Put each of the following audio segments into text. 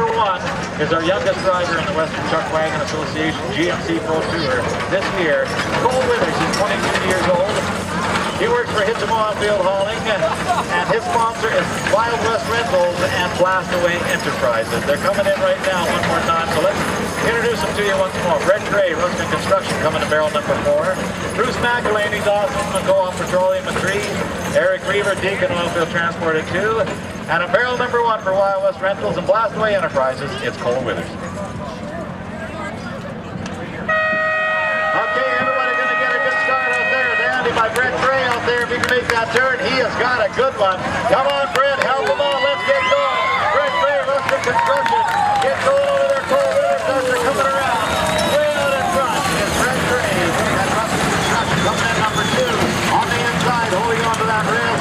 number one is our youngest driver in the Western Chuck Wagon Association GMC Pro Tour this year. Cole Withers is 22 years old. He works for Hitcham Field Hauling, and his sponsor is Wild West Rentals and Blastaway Enterprises. They're coming in right now one more time, so let's introduce them to you once more. Brett Gray, Ruskin Construction, coming to barrel number four. Bruce McAleney, Dawson, Co-op Petroleum at three. Eric Rever, Deken Oilfield Transport at two. And a barrel number one for Wild West Rentals and Blastaway Enterprises, it's Cole Withers. Okay, everybody gonna get a good start out there. Dandy by Brett Gray out there. If he can make that turn, he has got a good one. Come on, Brett, help him on. Let's get going. Brett Gray, Ruskin Construction. Get going over there, Cole Withers as they're coming around. Way out in front is Brett Gray and Ruskin Construction coming in number two. On the inside, holding on to that rail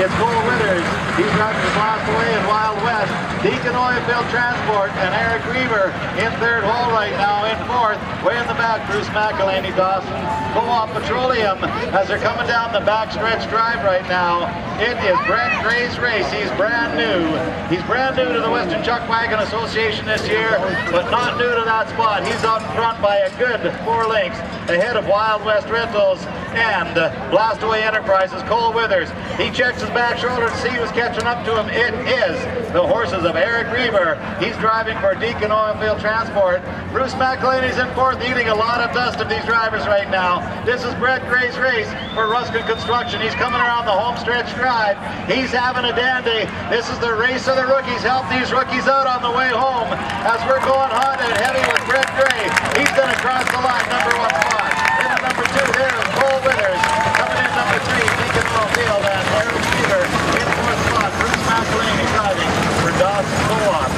is Cole Withers. He's driving the Blastaway and Wild West. Deken Oilfield Transport and Eric Rever in third hole right now. In fourth, way in the back, Bruce McAleney Dawson. Co-op Petroleum as they're coming down the backstretch drive right now. It is Brett Gray's race. He's brand new. He's brand new to the Western Chuck Wagon Association this year, but not new to that spot. He's out in front by a good four lengths ahead of Wild West Rentals and Blastaway Enterprises. Cole Withers. He checks his back shoulder to see who's catching up to him. It is the horses of Eric Rever. He's driving for Deken Oilfield Transport. Bruce McAleney's in fourth, eating a lot of dust of these drivers right now. This is Brett Gray's race for Ruskin Construction. He's coming around the home stretch drive. He's having a dandy. This is the race of the rookies. Help these rookies out on the way home as we're going hot and heavy with Brett Gray. He's going to cross the line, number one spot. In at number two, there is Cole Withers. Coming in number three, Deken Oilfield and Eric Rever. In fourth spot, Bruce McAleney driving for Dawson Co-op.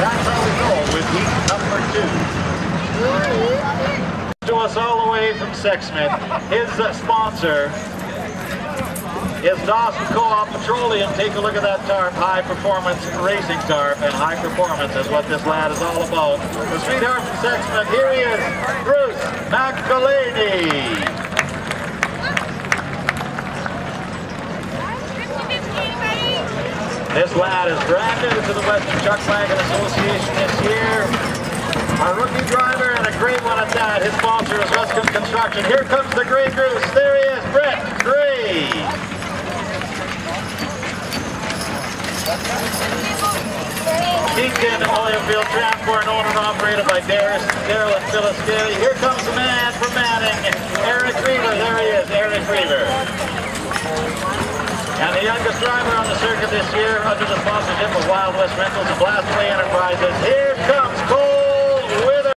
That's how we go with heat number two. To us all the way from Sexsmith, his uh, sponsor is Dawson Co-op Petroleum. Take a look at that tarp, high performance racing tarp, and high performance is what this lad is all about. The sweetheart from Sexsmith, here he is, Bruce McAleney. This lad is brand new to the Western Chuck Wagon Association this year. Our rookie driver and a great one at that. His sponsor is Ruskin Construction. Here comes the Grey Goose. There he is, Brett Gray. Deken Oilfield Transport, owned and operated by Darius, Daryl and Phyllis Daly. Here comes the man from Manning, Eric Rever. There he is, Eric Rever. And the youngest driver on the circuit this year under the sponsorship of Wild West Rentals and Blastaway